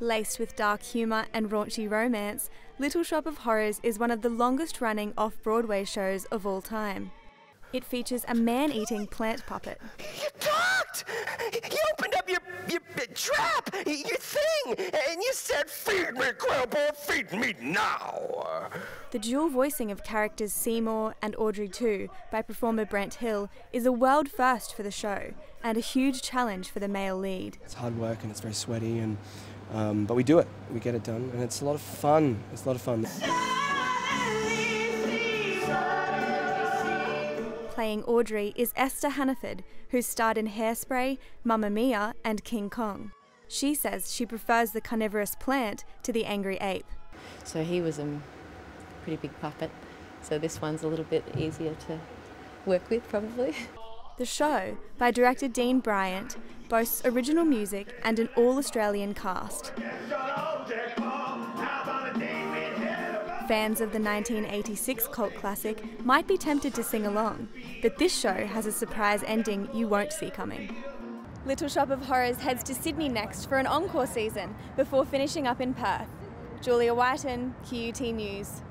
Laced with dark humour and raunchy romance, Little Shop of Horrors is one of the longest running off Broadway shows of all time. It features a man eating plant puppet. You talked! You opened up your, your, your trap, your thing, and you said, Feed me, Grandpa, feed me now. The dual voicing of characters Seymour and Audrey II by performer Brent Hill is a world first for the show and a huge challenge for the male lead. It's hard work and it's very sweaty, and um, but we do it. We get it done, and it's a lot of fun. It's a lot of fun. Playing Audrey is Esther Hannaford, who starred in Hairspray, Mamma Mia, and King Kong. She says she prefers the carnivorous plant to the angry ape. So he was a pretty big puppet, so this one's a little bit easier to work with, probably. The show, by director Dean Bryant, boasts original music and an all Australian cast. Fans of the 1986 cult classic might be tempted to sing along, but this show has a surprise ending you won't see coming. Little Shop of Horrors heads to Sydney next for an encore season before finishing up in Perth. Julia Wighton, QUT News.